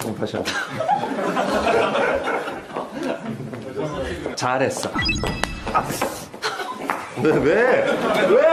잠깐 다시 하자. 잘했어. 아. 왜 왜? 왜?